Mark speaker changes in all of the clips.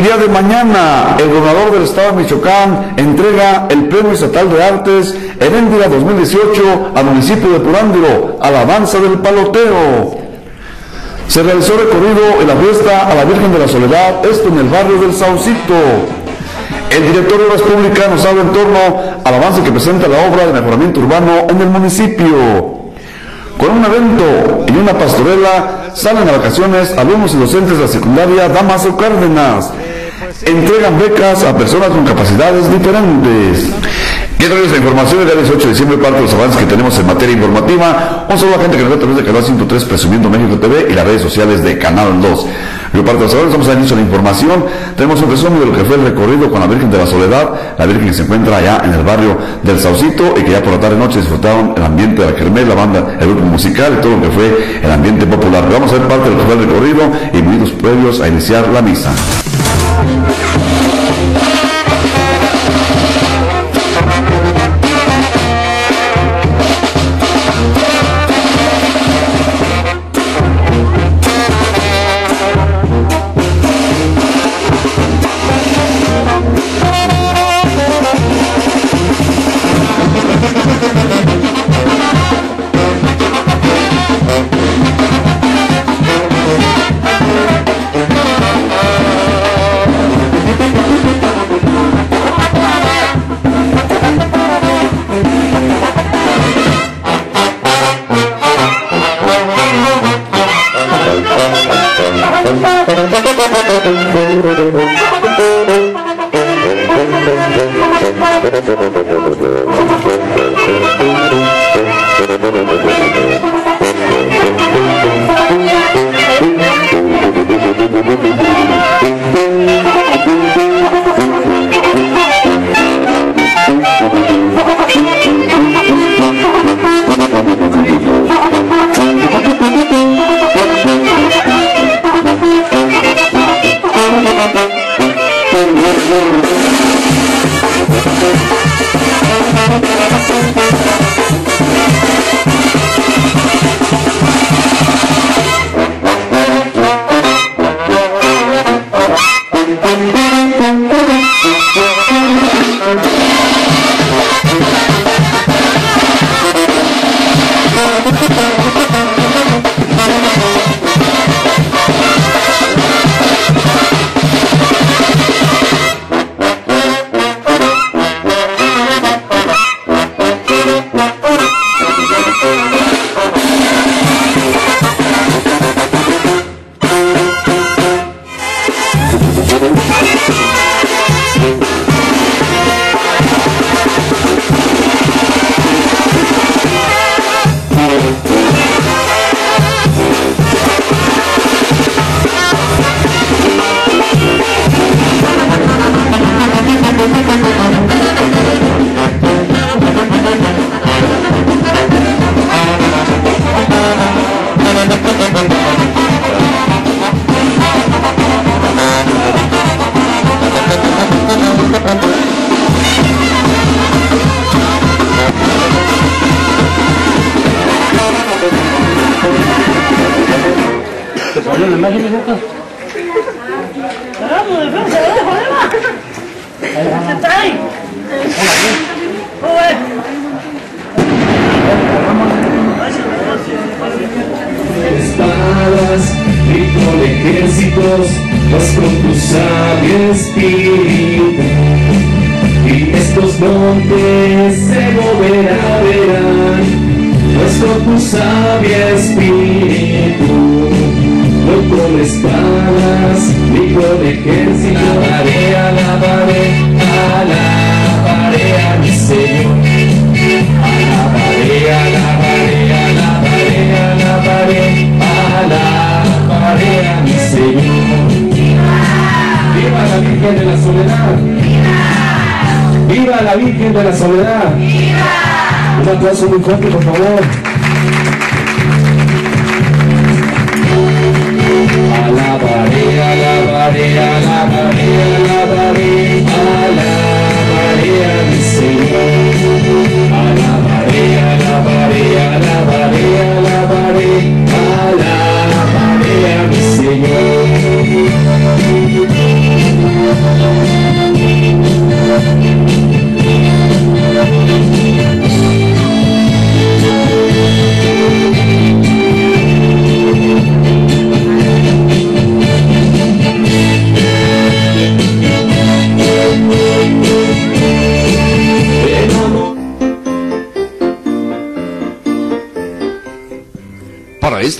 Speaker 1: Y día de mañana, el gobernador del estado de Michoacán entrega el Premio Estatal de Artes Heréndira 2018 al municipio de Purándiro, Alabanza del Paloteo. Se realizó recorrido en la fiesta a la Virgen de la Soledad, esto en el barrio del Saucito. El director de Obras Públicas nos habla en torno al avance que presenta la obra de mejoramiento urbano en el municipio. Con un evento y una pastorela salen a vacaciones alumnos y docentes de la secundaria Damaso Cárdenas. Entregan becas a personas con capacidades diferentes. Y esta es la información del día 18 de diciembre, parte de los avances que tenemos en materia informativa. Un saludo a la gente que nos ve a través de Canal 103 Presumiendo México TV y las redes sociales de Canal 2. Yo parte de los avances, vamos a inicio la información. Tenemos un resumen de lo que fue el recorrido con la Virgen de la Soledad, la Virgen que se encuentra allá en el barrio del Saucito y que ya por la tarde noche disfrutaron el ambiente de la Kermés, la banda, el grupo musical y todo lo que fue el ambiente popular. Vamos a ver parte de lo que fue el recorrido y minutos previos a iniciar la misa.
Speaker 2: Tu sabio espíritu. No con espadas ni con ejércitos. Alabaré, alabaré, alabaré a mi Señor. Alabaré, alabaré, alabaré, alabaré, alabaré a mi Señor. ¡Viva la Virgen de la Soledad! ¡Viva la Virgen de la Soledad! Un aplauso muy fuerte, por favor. Alabaré, alabaré, alabaré,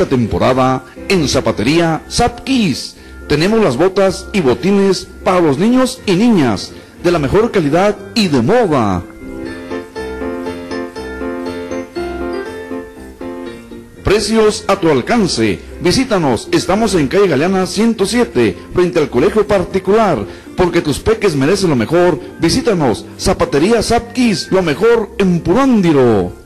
Speaker 1: esta temporada en Zapatería Zapkis. Tenemos las botas y botines para los niños y niñas de la mejor calidad y de moda. Precios a tu alcance. Visítanos, estamos en calle Galeana 107, frente al colegio particular. Porque tus peques merecen lo mejor, visítanos, Zapatería Zapkis, lo mejor en Purándiro.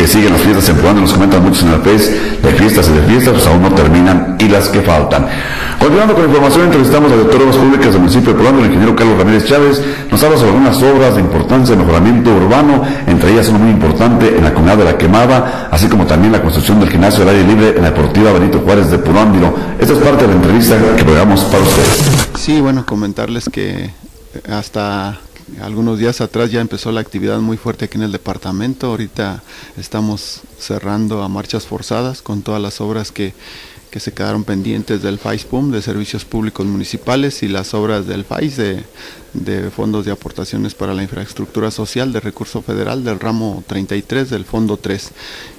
Speaker 1: Que siguen las fiestas en Puebla, nos comentan muchos en la PES de fiestas y de fiestas, pues aún no terminan y las que faltan. Continuando con información, entrevistamos a director de Obras Públicas del municipio de Puebla, el ingeniero Carlos Ramírez Chávez, nos habla sobre algunas obras de importancia de mejoramiento urbano, entre ellas una muy importante en la comunidad de La Quemada, así como también la construcción del gimnasio del aire libre en la deportiva Benito Juárez de Purándiro. Esta es parte de la entrevista que programamos para ustedes.
Speaker 3: Sí, bueno, comentarles que hasta algunos días atrás ya empezó la actividad muy fuerte aquí en el departamento. Ahorita estamos cerrando a marchas forzadas con todas las obras que, se quedaron pendientes del FAISPUM, de Servicios Públicos Municipales, y las obras del FAIS, de, de fondos de aportaciones para la infraestructura social de recurso federal del ramo 33 del fondo 3.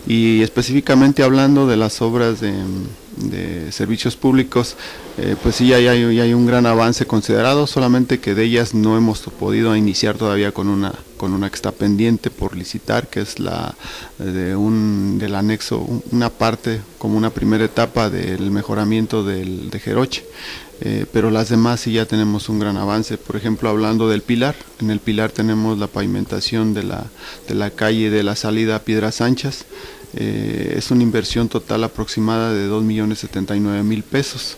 Speaker 3: Y específicamente hablando de las obras de servicios públicos, eh, pues sí, ya hay, un gran avance considerado, solamente que de ellas no hemos podido iniciar todavía con una, con una que está pendiente por licitar, que es la de un, del anexo, una parte como una primera etapa del mejoramiento del, de Jeroche. Eh, pero las demás sí ya tenemos un gran avance. Por ejemplo, hablando del pilar, en el pilar tenemos la pavimentación de la, de la calle de la salida a Piedras Anchas, eh, es una inversión total aproximada de 2.079.000 pesos.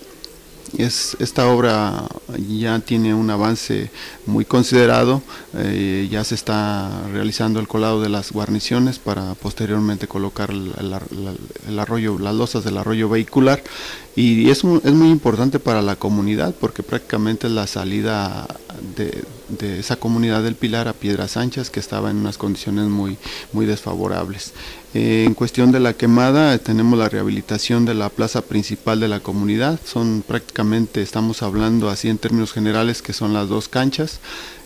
Speaker 3: Es, esta obra ya tiene un avance muy considerado, eh, ya se está realizando el colado de las guarniciones para posteriormente colocar el, arroyo, las losas del arroyo vehicular. Y es, es muy importante para la comunidad porque prácticamente es la salida de, esa comunidad del Pilar a Piedras Anchas que estaba en unas condiciones muy, muy desfavorables. Eh, en cuestión de la quemada, tenemos la rehabilitación de la plaza principal de la comunidad. Son prácticamente, estamos hablando así en términos generales, que son las dos canchas.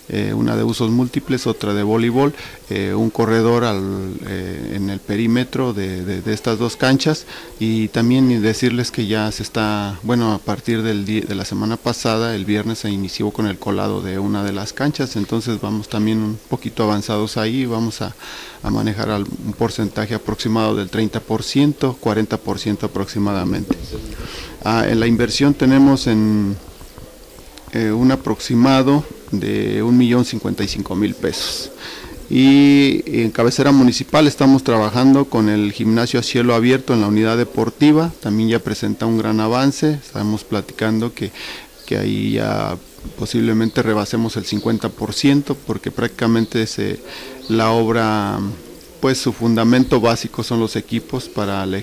Speaker 3: Eh, una de usos múltiples, otra de voleibol, eh, un corredor eh, en el perímetro de, estas dos canchas. Y también decirles que ya se está, bueno, a partir del de la semana pasada, el viernes se inició con el colado de una de las canchas, entonces vamos también un poquito avanzados ahí, vamos a, manejar un porcentaje aproximado del 30%, 40% aproximadamente. Ah, en la inversión tenemos en un aproximado de un millón cincuenta y cinco mil pesos. Y en cabecera municipal estamos trabajando con el gimnasio a cielo abierto en la unidad deportiva, también ya presenta un gran avance, estamos platicando que, que ahí ya posiblemente rebasemos el 50% porque prácticamente se, la obra pues su fundamento básico son los equipos para el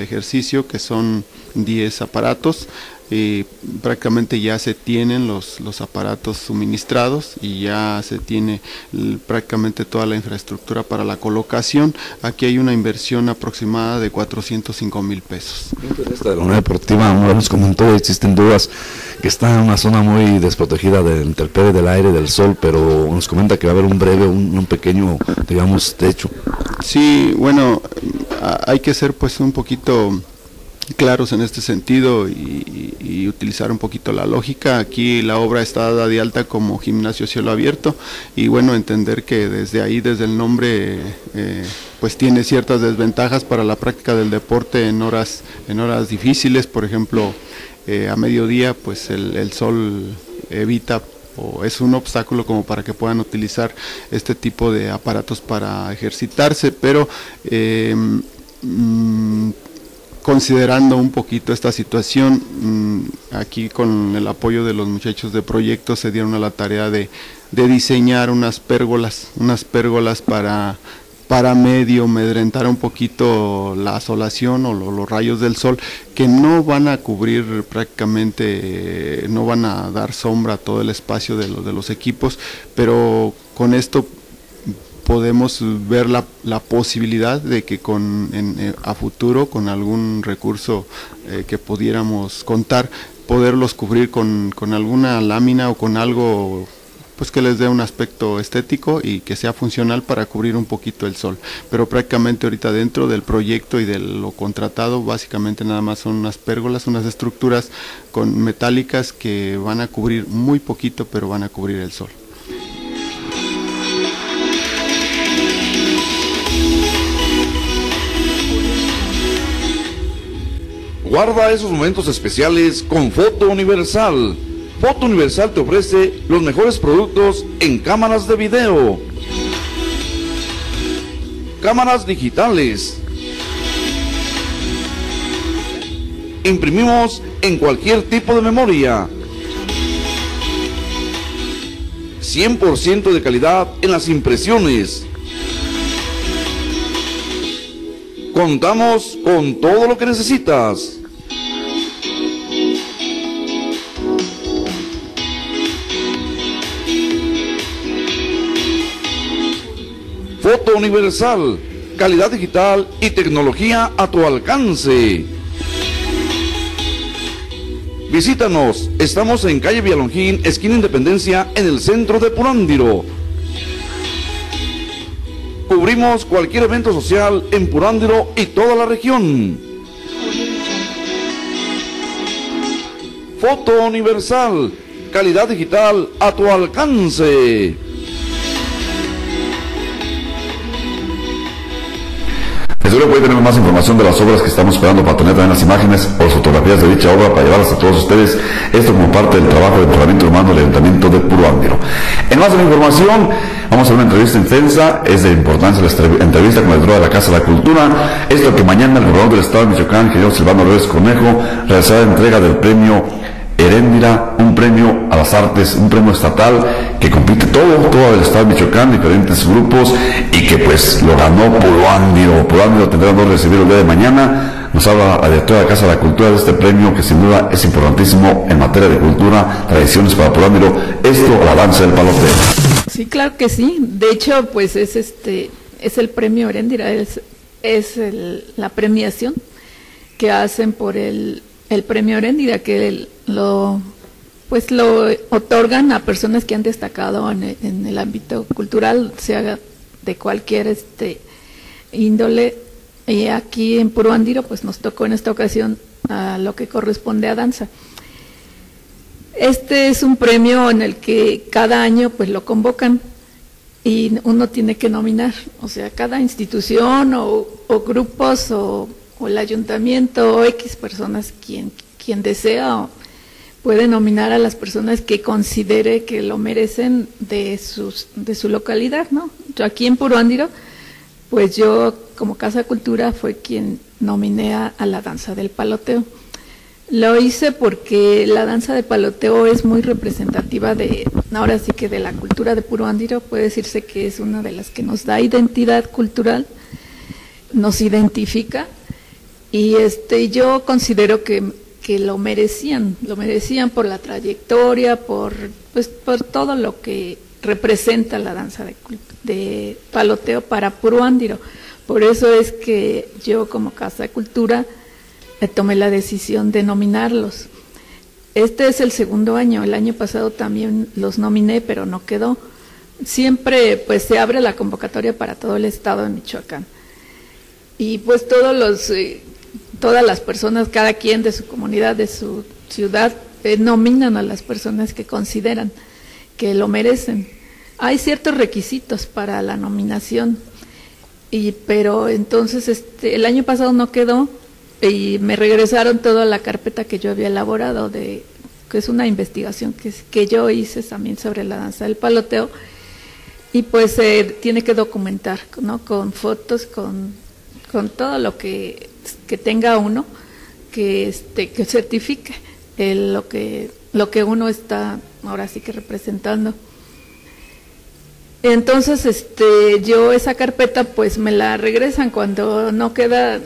Speaker 3: ejercicio que son 10 aparatos eh, prácticamente ya se tienen los, los aparatos suministrados y ya se tiene prácticamente toda la infraestructura para la colocación. Aquí hay una inversión aproximada de 405 mil pesos.
Speaker 1: Esta de la Unión Deportiva, nos comentó, existen dudas que está en una zona muy desprotegida del interpere del aire, del sol, pero nos comenta que va a haber un breve, un, un pequeño, digamos, techo.
Speaker 3: Sí, bueno, hay que ser pues un poquito claros en este sentido y, utilizar un poquito la lógica. Aquí la obra está dada de alta como gimnasio cielo abierto y bueno, entender que desde ahí, desde el nombre, eh, pues tiene ciertas desventajas para la práctica del deporte en horas, en horas difíciles, por ejemplo, eh, a mediodía pues el, sol evita o es un obstáculo como para que puedan utilizar este tipo de aparatos para ejercitarse, pero eh, mm, considerando un poquito esta situación, mm, aquí con el apoyo de los muchachos de proyecto se dieron a la tarea de, diseñar unas pérgolas, unas pérgolas para, para medio medrentar un poquito la asolación o los rayos del sol que no van a cubrir prácticamente, no van a dar sombra a todo el espacio de los equipos, pero con esto podemos ver la, posibilidad de que eh, a futuro con algún recurso eh, que pudiéramos contar poderlos cubrir con, con alguna lámina o con algo pues que les dé un aspecto estético y que sea funcional para cubrir un poquito el sol. Pero prácticamente ahorita dentro del proyecto y de lo contratado, básicamente nada más son unas pérgolas, unas estructuras con metálicas que van a cubrir muy poquito, pero van a cubrir el sol.
Speaker 1: Guarda esos momentos especiales con Foto Universal Foto Universal te ofrece los mejores productos en cámaras de video, cámaras digitales. Imprimimos en cualquier tipo de memoria. 100% de calidad en las impresiones. Contamos con todo lo que necesitas. Foto Universal, calidad digital y tecnología a tu alcance. Visítanos, estamos en calle Vialongín, esquina Independencia, en el centro de Purándiro. Cubrimos cualquier evento social en Purándiro y toda la región. Foto Universal, calidad digital a tu alcance. Seguro puede tener más información de las obras que estamos esperando para tener también las imágenes o las fotografías de dicha obra para llevarlas a todos ustedes. Esto como parte del trabajo de entrenamiento humano del Ayuntamiento de Puro Ámbiro. En más de la información, vamos a ver una entrevista intensa. Es de importancia la entrevista con el director de la Casa de la Cultura. Esto que mañana el gobernador del Estado de Michoacán, ingeniero Silvano Reyes Conejo, realizará la entrega del premio Heréndira, un premio a las artes, un premio estatal que compite todo, todo el estado de Michoacán, diferentes grupos, y que pues lo ganó Puruándido. Puruándido tendrá de recibir el día de mañana. Nos habla la directora de la Casa de la Cultura de este premio que sin duda es importantísimo en materia de cultura, tradiciones para Puruándido. Esto, la danza del paloteo.
Speaker 4: Sí, claro que sí. De hecho, pues es este, es el premio Heréndira, es, es la premiación que hacen por el el premio Heréndira, que lo pues lo otorgan a personas que han destacado en el, ámbito cultural, sea de cualquier este índole. Y aquí en Puro Andiro, pues nos tocó en esta ocasión a lo que corresponde a danza. Este es un premio en el que cada año pues lo convocan y uno tiene que nominar, o sea, cada institución o, o grupos o o el ayuntamiento o X personas, quien, quien desea puede nominar a las personas que considere que lo merecen de, sus, de su localidad, ¿no? Yo aquí en Puruándiro, pues yo como Casa Cultura fue quien nominé a, la danza del paloteo. Lo hice porque la danza de paloteo es muy representativa de, ahora sí que de la cultura de Puruándiro, puede decirse que es una de las que nos da identidad cultural, nos identifica y este, yo considero que, que lo merecían, lo merecían por la trayectoria, por, pues, por todo lo que representa la danza de, de paloteo para Puruándiro. Por eso es que yo como Casa de Cultura tomé la decisión de nominarlos. Este es el segundo año, el año pasado también los nominé, pero no quedó. Siempre pues se abre la convocatoria para todo el estado de Michoacán. Y pues todos los eh, todas las personas, cada quien de su comunidad, de su ciudad, nominan a las personas que consideran que lo merecen. Hay ciertos requisitos para la nominación, y, pero entonces este, el año pasado no quedó y me regresaron toda la carpeta que yo había elaborado, de, que es una investigación que, que yo hice también sobre la danza del paloteo, y pues eh, tiene que documentar, ¿no? Con fotos, con, con todo lo que que tenga uno que este que certifique lo que lo que uno está ahora sí que representando. Entonces, este, yo esa carpeta pues me la regresan cuando no queda,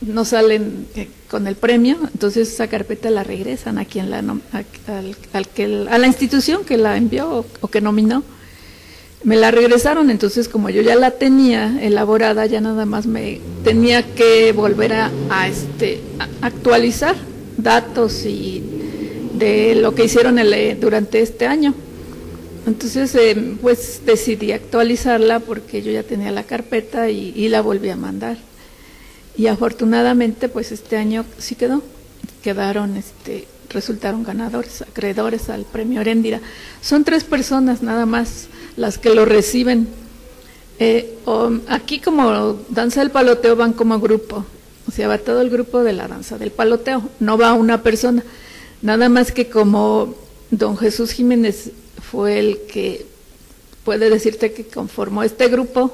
Speaker 4: no salen eh, con el premio, entonces esa carpeta la regresan a quien la, al, que, a la institución que la envió o, que nominó. Me la regresaron, entonces como yo ya la tenía elaborada, ya nada más me tenía que volver a, este, actualizar datos y de lo que hicieron el, durante este año. Entonces, eh, pues decidí actualizarla porque yo ya tenía la carpeta y, y, la volví a mandar. Y afortunadamente, pues este año sí quedó. Quedaron, este, resultaron ganadores, acreedores al premio Heréndira. Son tres personas nada más las que lo reciben. Eh, aquí como danza del paloteo van como grupo, o sea, va todo el grupo de la danza del paloteo, no va una persona, nada más que como don Jesús Jiménez fue el que puede decirte que conformó este grupo,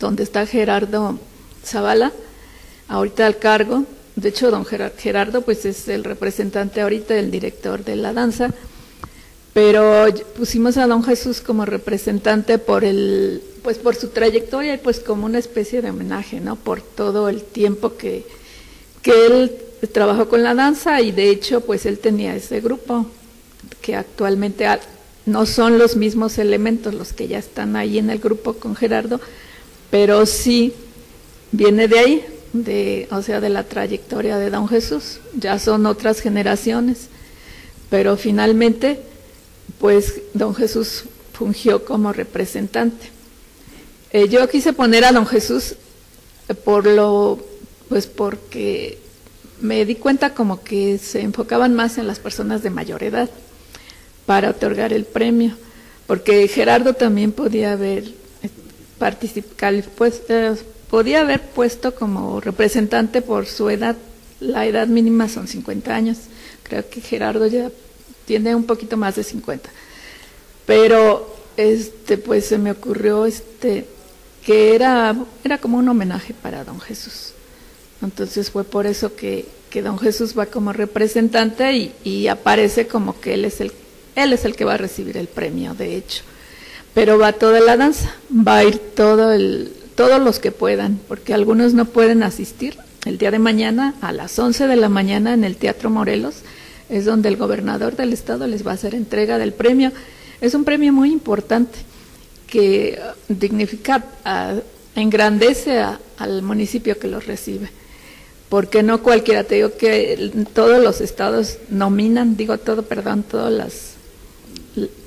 Speaker 4: donde está Gerardo Zavala, ahorita al cargo, de hecho don Gerardo pues es el representante ahorita, el director de la danza, pero pusimos a don Jesús como representante por el pues por su trayectoria y pues como una especie de homenaje no por todo el tiempo que que él trabajó con la danza y de hecho pues él tenía ese grupo que actualmente no son los mismos elementos los que ya están ahí en el grupo con Gerardo pero sí viene de ahí de o sea de la trayectoria de don Jesús. Ya son otras generaciones pero finalmente pues don Jesús fungió como representante. Eh, yo quise poner a don Jesús eh, por lo, pues porque me di cuenta como que se enfocaban más en las personas de mayor edad para otorgar el premio, porque Gerardo también podía haber eh, participado, pues, podía haber puesto como representante por su edad, la edad mínima son 50 años, creo que Gerardo ya tiene un poquito más de 50. Pero este pues se me ocurrió este que era era como un homenaje para Don Jesús. Entonces fue por eso que, que Don Jesús va como representante y, aparece como que él es el él es el que va a recibir el premio, de hecho. Pero va toda la danza, va a ir todos los que puedan, porque algunos no pueden asistir. El día de mañana a las 11 de la mañana en el Teatro Morelos es donde el gobernador del estado les va a hacer entrega del premio. Es un premio muy importante que dignifica, engrandece al municipio que lo recibe. Porque no cualquiera, te digo que todos los estados nominan, digo todo, perdón, todas las,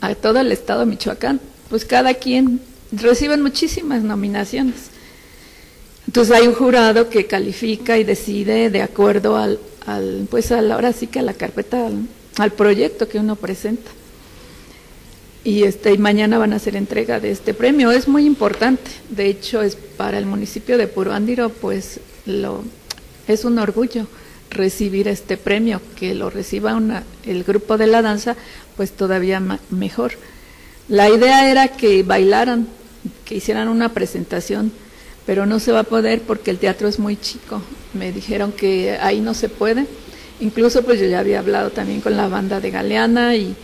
Speaker 4: a todo el estado Michoacán, pues cada quien reciben muchísimas nominaciones. Entonces hay un jurado que califica y decide de acuerdo al, al, pues ahora sí que a la carpeta, al, proyecto que uno presenta. Y este y mañana van a hacer entrega de este premio. Es muy importante. De hecho, es para el municipio de Puruándiro, pues lo es un orgullo recibir este premio, que lo reciba una, el grupo de la danza, pues todavía mejor. La idea era que bailaran, que hicieran una presentación pero no se va a poder porque el teatro es muy chico. Me dijeron que ahí no se puede. Incluso pues yo ya había hablado también con la banda de Galeana y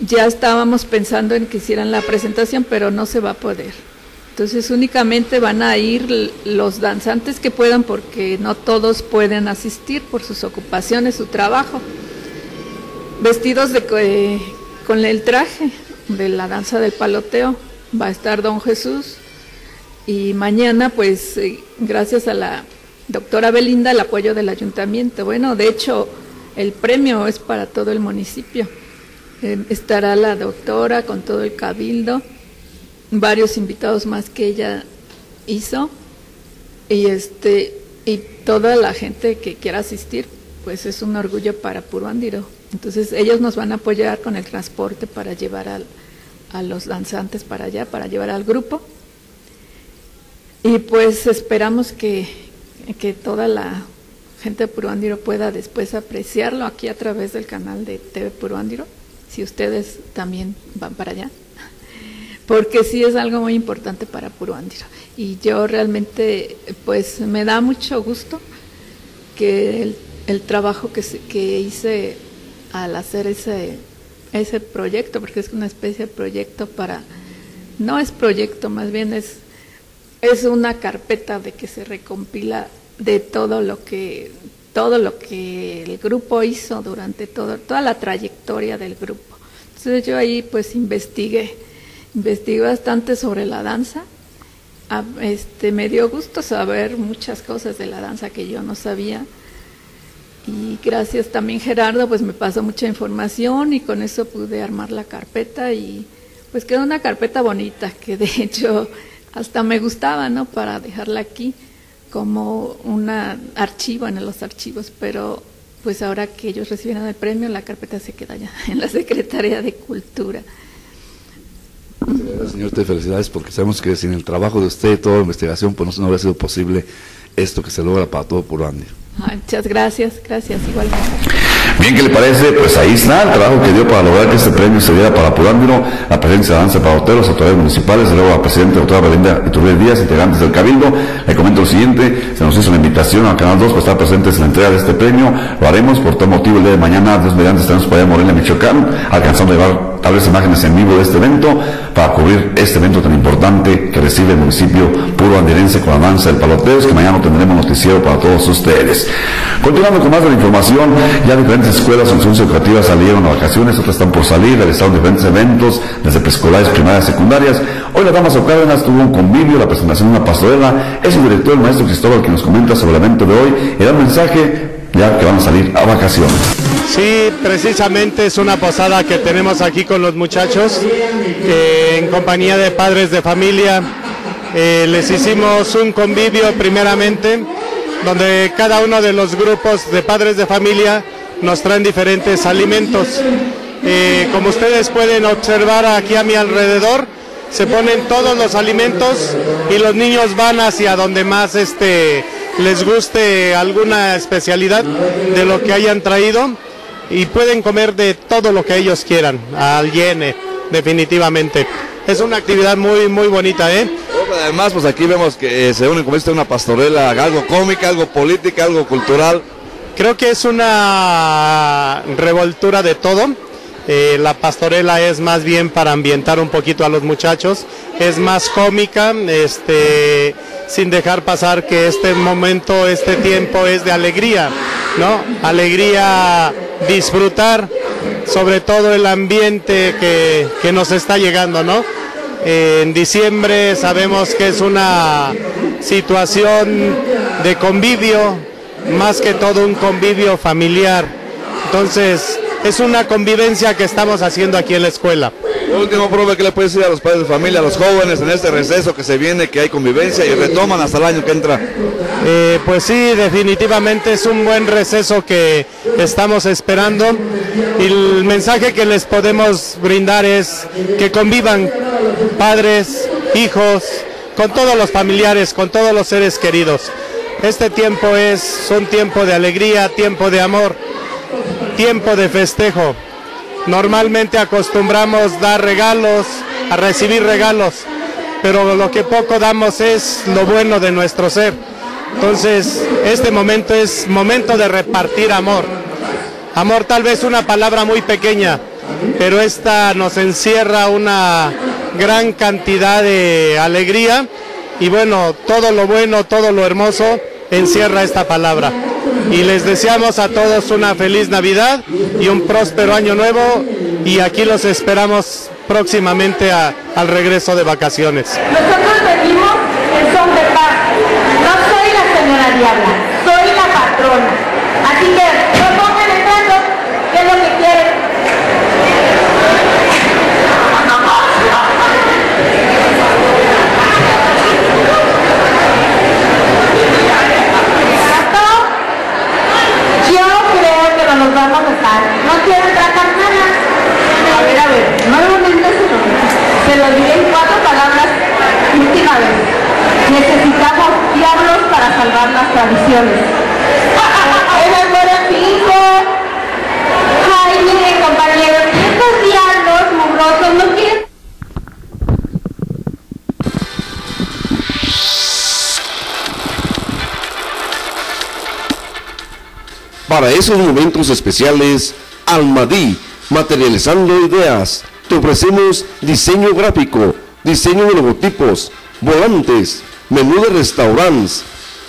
Speaker 4: ya estábamos pensando en que hicieran la presentación, pero no se va a poder. Entonces únicamente van a ir los danzantes que puedan porque no todos pueden asistir por sus ocupaciones, su trabajo. Vestidos de, eh, con el traje de la danza del paloteo. Va a estar don Jesús, y mañana, pues, eh, gracias a la doctora Belinda, el apoyo del ayuntamiento. Bueno, de hecho, el premio es para todo el municipio. Eh, estará la doctora con todo el cabildo, varios invitados más que ella hizo, y este y toda la gente que quiera asistir, pues es un orgullo para Puruándiro. Entonces ellos nos van a apoyar con el transporte para llevar a los danzantes para allá, para llevar al grupo y pues esperamos que, toda la gente de Puruándiro pueda después apreciarlo aquí a través del canal de TV Puruándiro, si ustedes también van para allá, porque sí es algo muy importante para Puruándiro. Y yo realmente, pues me da mucho gusto que el, trabajo que, que hice al hacer ese, ese proyecto, porque es una especie de proyecto para, no es proyecto, más bien es es una carpeta de que se recompila de todo lo que todo lo que el grupo hizo durante todo, toda la trayectoria del grupo. Entonces yo ahí pues investigué investigué bastante sobre la danza. Ah, este, me dio gusto saber muchas cosas de la danza que yo no sabía. Y gracias también Gerardo, pues me pasó mucha información y con eso pude armar la carpeta y pues quedó una carpeta bonita que de hecho hasta me gustaba, ¿no? Para dejarla aquí como un archivo en los archivos, pero pues ahora que ellos recibieron el premio, la carpeta se queda ya en la Secretaría de Cultura.
Speaker 5: Señor, te felicidades porque sabemos que sin el trabajo de usted y toda la investigación, pues no, habría sido posible esto que se logra para todo por Andy.
Speaker 4: Muchas gracias, gracias igualmente.
Speaker 1: Bien, ¿qué le parece? Pues ahí está el trabajo que dio para lograr que este premio se diera para Purándiro, la presidencia de Danza para Hoteles, autoridades municipales, luego la presidenta doctora Belinda Iturbide Díaz, integrantes del Cabildo. Le comento lo siguiente, se nos hizo una invitación al Canal 2 para estar presentes en la entrega de este premio. Lo haremos por todo motivo el día de mañana, Dios mediante, estaremos para allá Morelia, Michoacán, alcanzando a llevar tales imágenes en vivo de este evento para cubrir este evento tan importante que recibe el municipio puro andirense con la danza del paloteo, que mañana tendremos noticiero para todos ustedes. Continuando con más de la información, ya diferentes escuelas en educativas salieron a vacaciones, otras están por salir, realizaron diferentes eventos, desde preescolares, primarias, secundarias. Hoy la dama Cárdenas tuvo un convivio, la presentación de una pastorela, es el director, el maestro Cristóbal, que nos comenta sobre el evento de hoy y da un mensaje ya que van a salir a vacaciones.
Speaker 6: Sí, precisamente es una posada que tenemos aquí con los muchachos, en compañía de padres de familia. Eh, les hicimos un convivio primeramente, donde cada uno de los grupos de padres de familia nos traen diferentes alimentos. Eh, como ustedes pueden observar aquí a mi alrededor, se ponen todos los alimentos y los niños van hacia donde más este les guste alguna especialidad de lo que hayan traído y pueden comer de todo lo que ellos quieran, al llene, definitivamente. Es una actividad muy muy bonita, ¿eh?
Speaker 5: Además, pues aquí vemos que eh, se unen como esta una pastorela, algo cómica, algo política, algo cultural.
Speaker 6: Creo que es una revoltura de todo. Eh, la pastorela es más bien para ambientar un poquito a los muchachos, es más cómica, este, sin dejar pasar que este momento, este tiempo es de alegría, ¿no? Alegría, disfrutar, sobre todo el ambiente que, que nos está llegando, ¿no? En diciembre sabemos que es una situación de convivio, más que todo un convivio familiar. Entonces, es una convivencia que estamos haciendo aquí en la escuela.
Speaker 5: último, profe, ¿qué le puede decir a los padres de familia, a los jóvenes en este receso que se viene, que hay convivencia y retoman hasta el año que entra?
Speaker 6: Eh, pues sí, definitivamente es un buen receso que estamos esperando y el mensaje que les podemos brindar es que convivan padres, hijos, con todos los familiares, con todos los seres queridos. Este tiempo es un tiempo de alegría, tiempo de amor, tiempo de festejo. Normalmente acostumbramos dar regalos, a recibir regalos, pero lo que poco damos es lo bueno de nuestro ser. Entonces, este momento es momento de repartir amor. Amor tal vez una palabra muy pequeña, pero esta nos encierra una gran cantidad de alegría y bueno, todo lo bueno, todo lo hermoso encierra esta palabra. Y les deseamos a todos una feliz Navidad y un próspero año nuevo y aquí los esperamos próximamente al regreso de vacaciones.
Speaker 7: Nosotros venimos en son de paz. No soy la señora Diabla, soy la patrona. Así que no pongan el trato, ¿qué es lo que quieren? nos vamos a estar. No quiero tratar nada. A ver, a ver, nuevamente se lo, se lo diré en cuatro palabras última vez. Necesitamos diablos para salvar las tradiciones. El estos diablos mugrosos no quieren
Speaker 8: Para esos momentos especiales, Almadí, materializando ideas. Te ofrecemos diseño gráfico, diseño de logotipos, volantes, menú de restaurantes,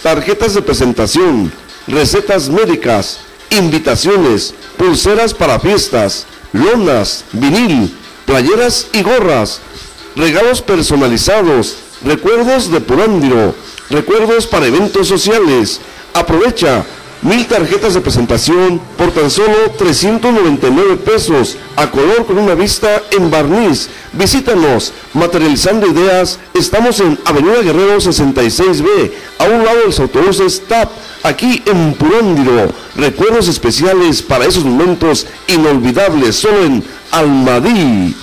Speaker 8: tarjetas de presentación, recetas médicas, invitaciones, pulseras para fiestas, lonas, vinil, playeras y gorras. regalos personalizados, recuerdos de Purándiro, recuerdos para eventos sociales. Aprovecha mil tarjetas de presentación por tan solo 399 pesos, a color con una vista en barniz. Visítanos, materializando ideas. Estamos en Avenida Guerrero 66B, a un lado de los autobuses TAP, aquí en Purándiro. Recuerdos especiales para esos momentos inolvidables, solo en Almadí.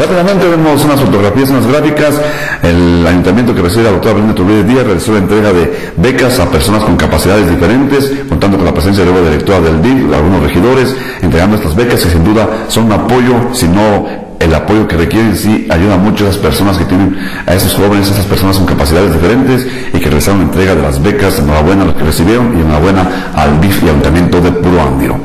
Speaker 1: Rápidamente vemos unas fotografías, unas gráficas. El ayuntamiento que recibe la doctora Brenda Turbide Díaz realizó la entrega de becas a personas con capacidades diferentes, contando con la presencia de la directora del DIF, algunos regidores, entregando estas becas que sin duda son un apoyo, si no el apoyo que requieren sí ayuda mucho a esas personas que tienen, a esos jóvenes, a esas personas con capacidades diferentes y que realizaron la entrega de las becas. Enhorabuena a los que recibieron y enhorabuena al DIF y Ayuntamiento de Puro Andiro.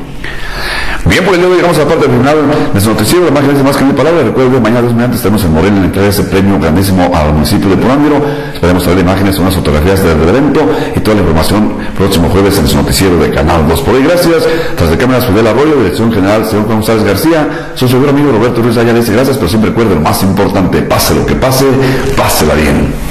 Speaker 1: Bien, por el día de hoy llegamos a la parte final de su noticiero, la más más que mi palabra. Recuerden, mañana dos antes estaremos en Morena en entrega ese premio grandísimo al municipio de Purándiro. Esperemos traer imágenes, unas fotografías del evento y toda la información próximo jueves en su noticiero de Canal 2. Por hoy, gracias. Tras de cámaras, Fidel Arroyo, Dirección General, señor González García, su seguro amigo Roberto Ruiz Ayala dice gracias, pero siempre recuerden, lo más importante, pase lo que pase, pásela bien.